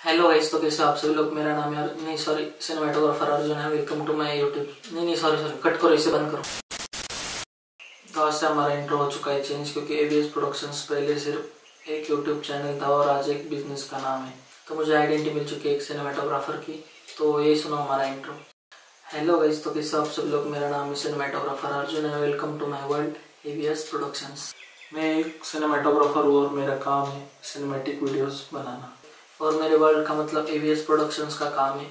Hello guys तो कैसे आप सभी लोग? मेरा नाम है नहीं सॉरी सिनेमाटोग्राफर अर्जुन है वेलकम टू माय यूट्यूब नहीं नहीं सॉरी सॉरी कट करो, इसे बंद करो। तो आज से हमारा इंट्रो हो चुका है चेंज क्योंकि एवीएस प्रोडक्शंस पहले सिर्फ़ एक यूट्यूब चैनल था और आज एक बिज़नेस का नाम है। तो मुझे आइडेंटिटी मिल चुकी है एक सिनेमाटोग्राफर की तो यही सुनो हमारा इंट्रो हेलो गाइस तो कैसे आप सभी लोग? मेरा नाम है सिनेमाटोग्राफर अर्जुन है welcome to my world AVS productions मैं एक सिनेमाटोग्राफर हूँ और मेरा काम है सिनेमेटिक वीडियोस बनाना। और मेरे वर्ल्ड का मतलब एवीएस प्रोडक्शंस का काम है।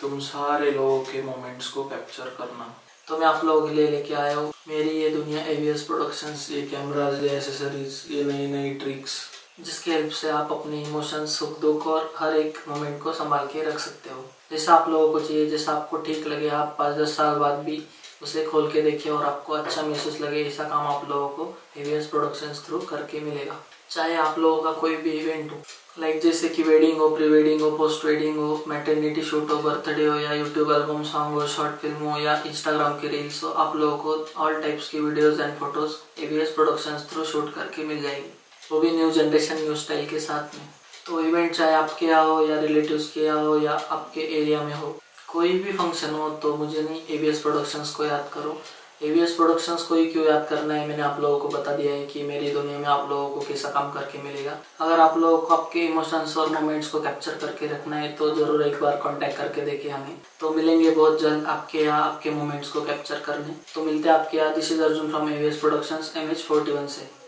तुम सारे लोगों के मोमेंट्स को कैप्चर करना। तो मैं आप लोगों के लिए लेके आया हूँ। मेरी ये दुनिया एवीएस प्रोडक्शंस ये कैमराज ये एसेसरीज ये नई नई ट्रिक्स जिसकी हेल्प से आप अपने इमोशंस सुख, दुख और हर एक मोमेंट को संभाल के रख सकते हो। जैसा आप लोगों को चाहिए, जैसा आपको ठीक लगे, आप पाँच दस साल बाद भी उसे खोल के देखिए और आपको अच्छा महसूस लगे, ऐसा काम आप लोगों को एवीएस प्रोडक्शंस थ्रू करके मिलेगा। चाहे आप लोगों का कोई भी इवेंट हो। लाइक जैसे कि वेडिंग हो प्री वेडिंग हो पोस्ट वेडिंग हो मैटर्निटी शूट हो बर्थडे हो, या यूट्यूब एल्बम सॉन्ग हो शॉर्ट फ़िल्म हो, या इंस्टाग्राम की रील्स हो, आप लोगों को ऑल टाइप्स की videos and photos AVS productions through shoot करके मिल जाएगी। वो भी न्यू जनरेशन न्यू स्टाइल के साथ में। तो इवेंट चाहे आपके यहाँ हो, या रिलेटिव्स के यहाँ हो, या आपके एरिया में हो, कोई भी फ़ंक्शन हो तो मुझे नहीं एवीएस प्रोडक्शंस को याद करो। एवीएस प्रोडक्शंस को ही क्यों याद करना है? मैंने आप लोगों को बता दिया है कि मेरी दुनिया में आप लोगों को कैसा काम करके मिलेगा। अगर आप लोगों को आपके इमोशंस और मोमेंट्स को कैप्चर करके रखना है तो ज़रूर एक बार कांटेक्ट करके देखिए हमें। तो मिलेंगे बहुत जल्द आपके यहाँ, आपके मोमेंट्स को कैप्चर करने। तो मिलते हैं आपके यहाँ। This is Arjun from AVS productions M H forty one से।